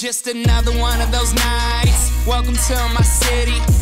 Just another one of those nights. Welcome to my city.